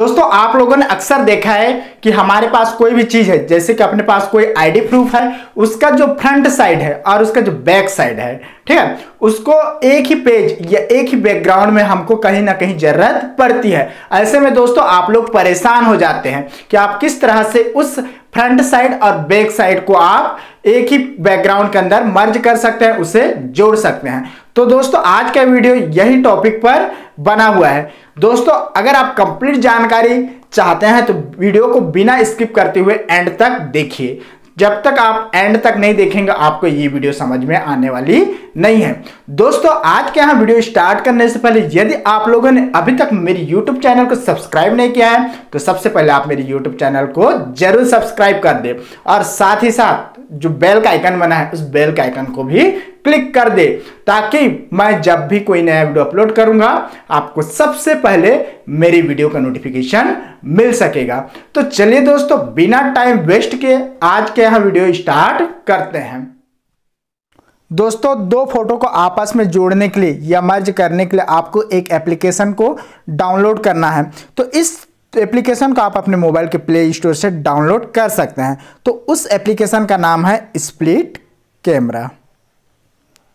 दोस्तों, आप लोगों ने अक्सर देखा है कि हमारे पास कोई भी चीज़ है, जैसे कि अपने पास कोई आईडी प्रूफ है, उसका जो फ्रंट साइड है और उसका जो बैक साइड है, ठीक है? उसको एक ही पेज या एक ही बैकग्राउंड में हमको कहीं ना कहीं ज़रूरत पड़ती है। ऐसे में दोस्तों, आप लोग परेशान हो जाते हैं कि आप किस तरह से उस फ्रंट साइड और बैक साइड को आप एक ही बैकग्राउंड के अंदर मर्ज कर सकते हैं, उसे जोड़ सकते हैं। तो दोस्तों, आज का वीडियो यही टॉपिक पर बना हुआ है। दोस्तों, अगर आप कंप्लीट जानकारी चाहते हैं तो वीडियो को बिना स्किप करते हुए एंड तक देखिए। जब तक आप एंड तक नहीं देखेंगे, आपको ये वीडियो समझ में आने वाली नहीं है। दोस्तों, आज के यहाँ वीडियो स्टार्ट करने से पहले, यदि आप लोगों ने अभी तक मेरी यूट्यूब चैनल को सब्सक्राइब नहीं किया है तो सबसे पहले आप मेरे यूट्यूब चैनल को ज़रूर सब्सक्राइब कर दे। और साथ ही साथ, जो बेल का आइकन बना है, उस बेल का आइकन को भी क्लिक कर दे ताकि मैं जब भी कोई नया वीडियो अपलोड करूँगा, आपको सबसे पहले मेरी वीडियो का नोटिफिकेशन मिल सकेगा। तो चलिए दोस्तों, बिना टाइम वेस्ट के आज के यहाँ वीडियो स्टार्ट करते हैं। दोस्तों, दो फ़ोटो को आपस में जोड़ने के लिए या मर्ज करने के लिए आपको एक एप्लीकेशन को डाउनलोड करना है। तो इस एप्लीकेशन को आप अपने मोबाइल के प्ले स्टोर से डाउनलोड कर सकते हैं। तो उस एप्लीकेशन का नाम है स्प्लिट कैमरा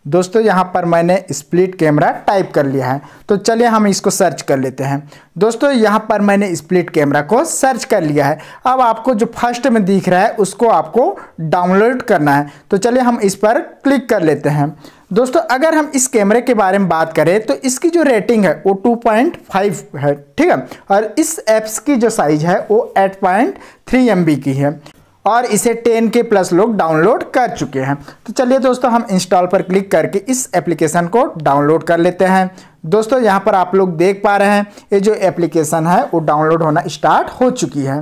दोस्तों, यहाँ पर मैंने स्प्लिट कैमरा टाइप कर लिया है। तो चलिए हम इसको सर्च कर लेते हैं। दोस्तों, यहाँ पर मैंने स्प्लिट कैमरा को सर्च कर लिया है। अब आपको जो फ़र्स्ट में दिख रहा है, उसको आपको डाउनलोड करना है। तो चलिए हम इस पर क्लिक कर लेते हैं। दोस्तों, अगर हम इस कैमरे के बारे में बात करें तो इसकी जो रेटिंग है, वो 2.5 है, ठीक है? और इस एप्स की जो साइज़ है, वो 8.3 एमबी की है। और इसे 10 के प्लस लोग डाउनलोड कर चुके हैं। तो चलिए दोस्तों, हम इंस्टॉल पर क्लिक करके इस एप्लीकेशन को डाउनलोड कर लेते हैं। दोस्तों, यहाँ पर आप लोग देख पा रहे हैं, ये जो एप्लीकेशन है, वो डाउनलोड होना स्टार्ट हो चुकी है।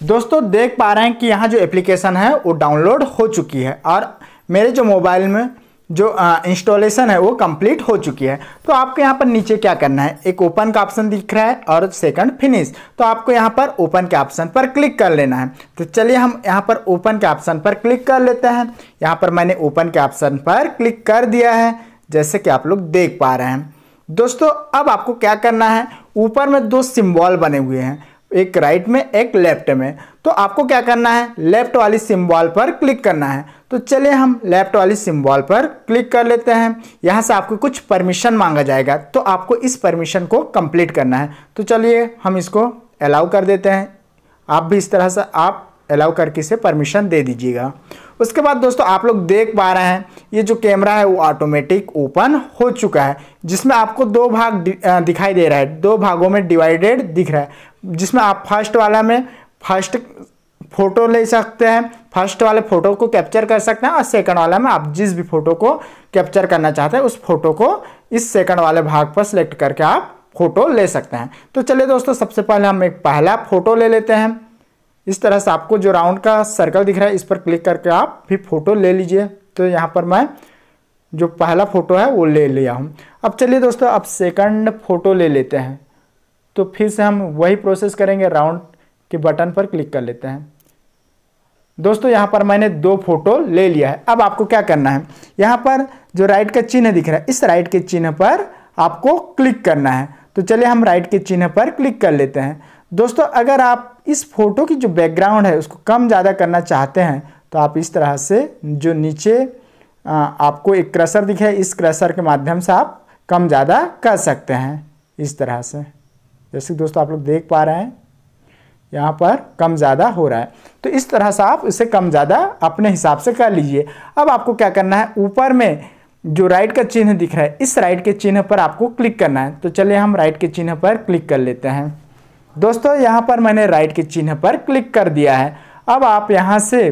दोस्तों, देख पा रहे हैं कि यहाँ जो एप्लीकेशन है, वो डाउनलोड हो चुकी है। और मेरे जो मोबाइल में जो इंस्टॉलेशन है, वो कंप्लीट हो चुकी है। तो आपको यहाँ पर नीचे क्या करना है? एक ओपन का ऑप्शन दिख रहा है और सेकंड फिनिश तो आपको यहाँ पर ओपन के ऑप्शन पर क्लिक कर लेना है। तो चलिए हम यहाँ पर ओपन के ऑप्शन पर क्लिक कर लेते हैं। यहाँ पर मैंने ओपन के ऑप्शन पर क्लिक कर दिया है, जैसे कि आप लोग देख पा रहे हैं। दोस्तों, अब आपको क्या करना है? ऊपर में दो सिम्बॉल बने हुए हैं। एक राइट में, एक लेफ़्ट में। तो आपको क्या करना है? लेफ़्ट वाली सिम्बॉल पर क्लिक करना है। तो चलिए हम लेफ़्ट वाली सिम्बॉल पर क्लिक कर लेते हैं। यहाँ से आपको कुछ परमिशन मांगा जाएगा। तो आपको इस परमिशन को कंप्लीट करना है। तो चलिए हम इसको अलाउ कर देते हैं। आप भी इस तरह से आप अलाउ करके इसे परमिशन दे दीजिएगा। उसके बाद दोस्तों, आप लोग देख पा रहे हैं, ये जो कैमरा है, वो ऑटोमेटिक ओपन हो चुका है, जिसमें आपको दो भाग दिखाई दे रहा है। दो भागों में डिवाइडेड दिख रहा है। जिसमें आप फ़र्स्ट वाला में फ़र्स्ट फ़ोटो ले सकते हैं, फ़र्स्ट वाले फ़ोटो को कैप्चर कर सकते हैं और सेकंड वाला में आप जिस भी फ़ोटो को कैप्चर करना चाहते हैं, उस फ़ोटो को इस सेकंड वाले भाग पर सिलेक्ट करके आप फ़ोटो ले सकते हैं। तो चलिए दोस्तों, सबसे पहले हम एक पहला फ़ोटो ले लेते हैं। इस तरह से आपको जो राउंड का सर्कल दिख रहा है, इस पर क्लिक करके आप भी फ़ोटो ले लीजिए। तो यहाँ पर मैं जो पहला फ़ोटो है, वो ले लिया हूँ। अब चलिए दोस्तों, अब सेकंड फ़ोटो ले लेते हैं। तो फिर से हम वही प्रोसेस करेंगे राउंड के बटन पर क्लिक कर लेते हैं। दोस्तों, यहाँ पर मैंने दो फ़ोटो ले लिया है। अब आपको क्या करना है? यहाँ पर जो राइट का चिन्ह दिख रहा है, इस राइट के चिन्ह पर आपको क्लिक करना है। तो चलिए हम राइट के चिन्ह पर क्लिक कर लेते हैं। दोस्तों, अगर आप इस फ़ोटो की जो बैकग्राउंड है, उसको कम ज़्यादा करना चाहते हैं तो आप इस तरह से जो नीचे आपको एक क्रसर दिखे इस क्रसर के माध्यम से आप कम ज़्यादा कर सकते हैं, इस तरह से। जैसे कि दोस्तों आप लोग देख पा रहे हैं, यहाँ पर कम ज़्यादा हो रहा है। तो इस तरह से आप इसे कम ज़्यादा अपने हिसाब से कर लीजिए। अब आपको क्या करना है, ऊपर में जो राइट का चिन्ह दिख रहा है, इस राइट के चिन्ह पर आपको क्लिक करना है। तो चलिए हम राइट के चिन्ह पर क्लिक कर लेते हैं। दोस्तों, यहाँ पर मैंने राइट के चिन्ह पर क्लिक कर दिया है। अब आप यहाँ से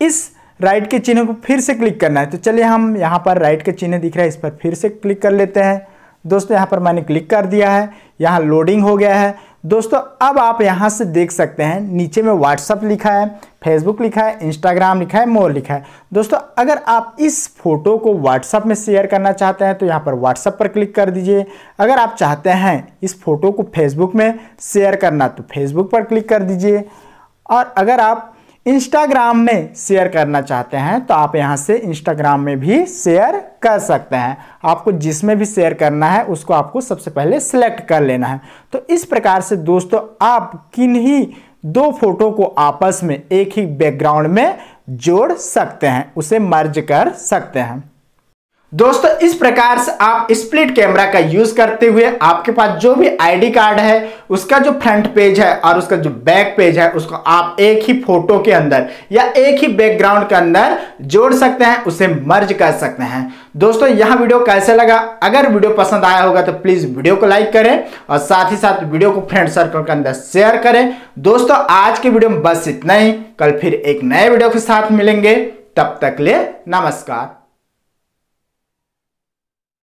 इस राइट के चिन्ह को फिर से क्लिक करना है। तो चलिए हम यहाँ पर राइट के चिन्ह दिख रहा है, इस पर फिर से क्लिक कर लेते हैं। दोस्तों, यहाँ पर मैंने क्लिक कर दिया है। यहाँ लोडिंग हो गया है। दोस्तों, अब आप यहाँ से देख सकते हैं, नीचे में व्हाट्सअप लिखा है फेसबुक लिखा है इंस्टाग्राम लिखा है मोर लिखा है। दोस्तों, अगर आप इस फ़ोटो को व्हाट्सअप में शेयर करना चाहते हैं तो यहाँ पर व्हाट्सअप पर क्लिक कर दीजिए। अगर आप चाहते हैं इस फ़ोटो को फेसबुक में शेयर करना तो फेसबुक पर क्लिक कर दीजिए। और अगर आप इंस्टाग्राम में शेयर करना चाहते हैं तो आप यहाँ से इंस्टाग्राम में भी शेयर कर सकते हैं। आपको जिसमें भी शेयर करना है, उसको आपको सबसे पहले सिलेक्ट कर लेना है। तो इस प्रकार से दोस्तों, आप किन्हीं दो फ़ोटो को आपस में एक ही बैकग्राउंड में जोड़ सकते हैं, उसे मर्ज कर सकते हैं। दोस्तों, इस प्रकार से आप स्प्लिट कैमरा का यूज़ करते हुए आपके पास जो भी आईडी कार्ड है, उसका जो फ्रंट पेज है और उसका जो बैक पेज है, उसको आप एक ही फ़ोटो के अंदर या एक ही बैकग्राउंड के अंदर जोड़ सकते हैं, उसे मर्ज कर सकते हैं। दोस्तों, यह वीडियो कैसे लगा? अगर वीडियो पसंद आया होगा तो प्लीज़ वीडियो को लाइक करें और साथ ही साथ वीडियो को फ्रेंड सर्कल के अंदर शेयर करें। दोस्तों, आज के वीडियो में बस इतना ही। कल फिर एक नए वीडियो के साथ मिलेंगे। तब तक ले नमस्कार।